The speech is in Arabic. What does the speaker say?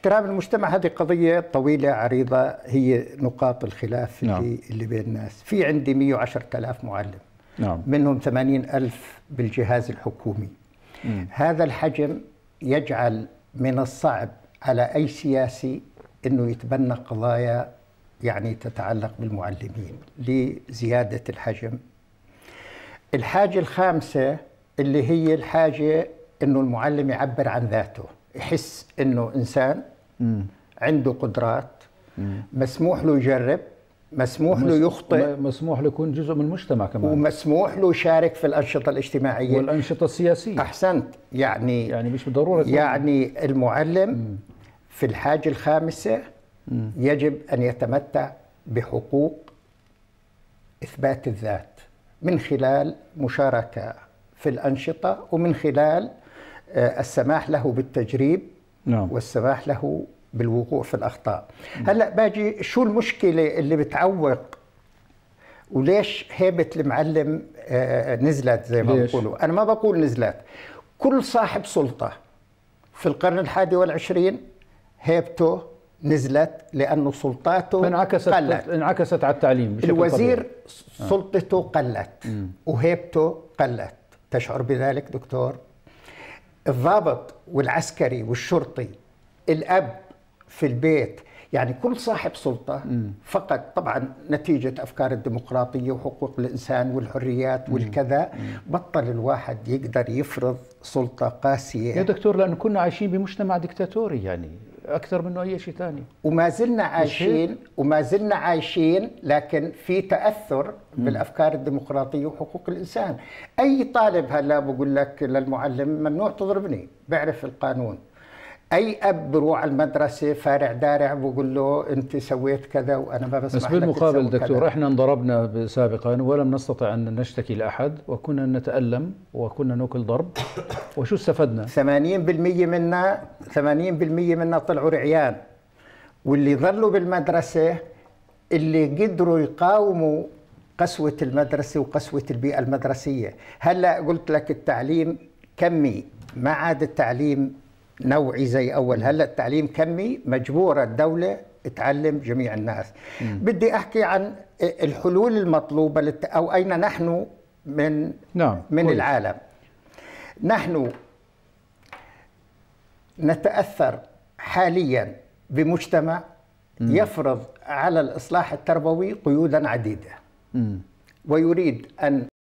احترام المجتمع هذه قضية طويلة عريضة هي نقاط الخلاف نعم. اللي, اللي بين الناس. في عندي 110 ألاف معلم. نعم. منهم 80 ألف بالجهاز الحكومي. مم. هذا الحجم يجعل من الصعب على أي سياسي أنه يتبنى قضايا يعني تتعلق بالمعلمين لزيادة الحجم. الحاجة الخامسة اللي هي الحاجة أنه المعلم يعبر عن ذاته يحس أنه إنسان مم. عنده قدرات. مسموح له يجرب مسموح له يخطئ. مسموح له يكون جزء من المجتمع كمان. ومسموح له يشارك في الأنشطة الاجتماعية. والأنشطة السياسية. أحسنت. يعني يعني مش بالضرورة يعني المعلم في الحاجة الخامسة يجب أن يتمتع بحقوق إثبات الذات من خلال مشاركة في الأنشطة ومن خلال آه، السماح له بالتجريب نعم. والسماح له بالوقوع في الأخطاء. هلأ باجي شو المشكلة اللي بتعوق؟ وليش هيبة المعلم آه، نزلت زي ما ليش؟ بقولوا؟ أنا ما بقول نزلت. كل صاحب سلطة في القرن الحادي والعشرين هيبته نزلت لأنه سلطاته انعكست قلت. انعكست على التعليم بشكل الوزير طبيعي. سلطته قلت وهيبته قلت. تشعر بذلك دكتور؟ الضابط والعسكري والشرطي الأب في البيت. يعني كل صاحب سلطة فقط طبعا نتيجة أفكار الديمقراطية وحقوق الإنسان والحريات والكذا بطل الواحد يقدر يفرض سلطة يا قاسية دكتور لأنه كنا عايشين بمجتمع ديكتاتوري يعني أكثر منه أي شيء ثاني. وما زلنا عايشين وما زلنا عايشين لكن في تأثر بالأفكار الديمقراطية وحقوق الإنسان. أي طالب هلا بقول لك للمعلم ممنوع تضربني بعرف القانون. أي أب بروح على المدرسة فارع دارع بقول له أنت سويت كذا وأنا ما بسمح بس بالمقابل دكتور كذا. إحنا انضربنا سابقا ولم نستطع أن نشتكي لأحد وكنا نتألم وكنا نأكل ضرب وشو استفدنا؟ 80% منا 80% منا طلعوا رعيان واللي ظلوا بالمدرسة اللي قدروا يقاوموا قسوة المدرسة وقسوة البيئة المدرسية هلأ قلت لك التعليم كمي ما عاد التعليم نوعي زي أول. هلأ التعليم كمي مجبورة الدولة تعلم جميع الناس. بدي أحكي عن الحلول المطلوبة للت... أو أين نحن من نعم من كويس. العالم. نحن نتأثر حاليا بمجتمع يفرض على الإصلاح التربوي قيودا عديدة. مم. ويريد أن